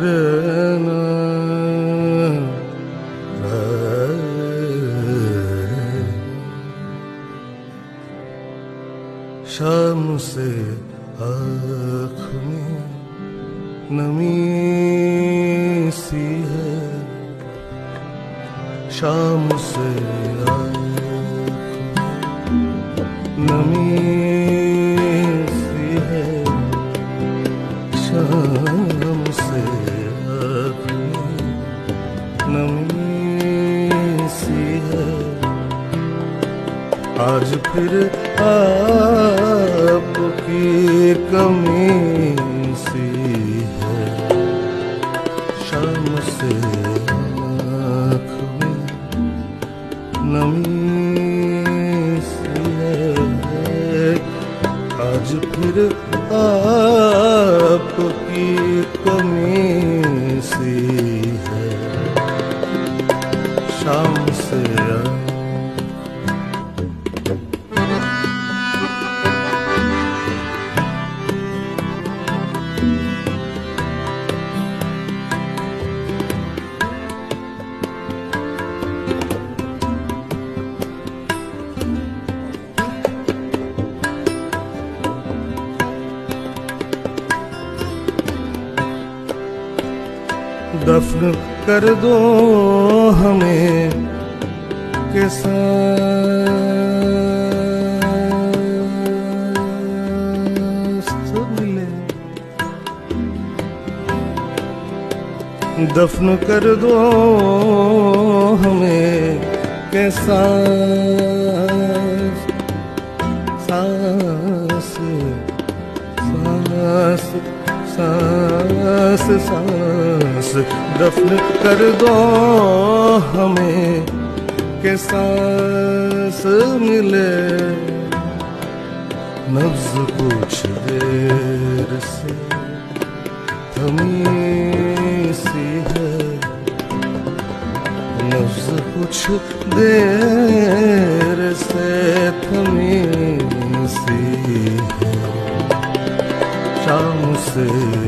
da शाम से आँख में नमी सी है। शाम से आँख में नमी सी है। शाम से आँख में नमी सी है। आज फिर आपकी कमी सी है। शाम से नमी सी है। आज फिर आपकी कमी सी दफन कर दो हमें के साथ। मिले दफन कर दो हमें के सांस सांस सांस। सांस सांस, दफन कर दो हमें के सांस मिले। नब्ज कुछ देर से थमी सी है। नब्ज कुछ देर से थमी शाम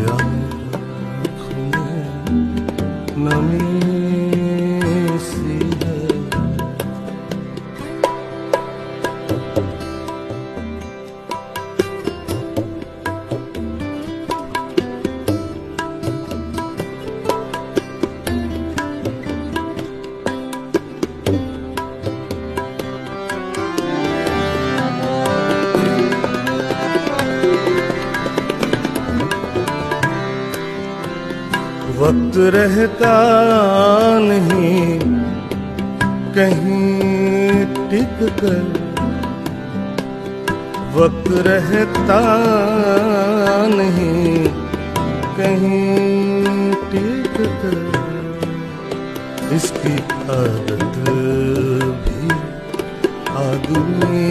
वक्त रहता नहीं। कहीं टिक कर वक्त रहता नहीं। कहीं टिक कर इसकी आदत भी आदमी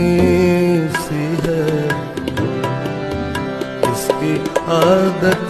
सी है। इसकी आदत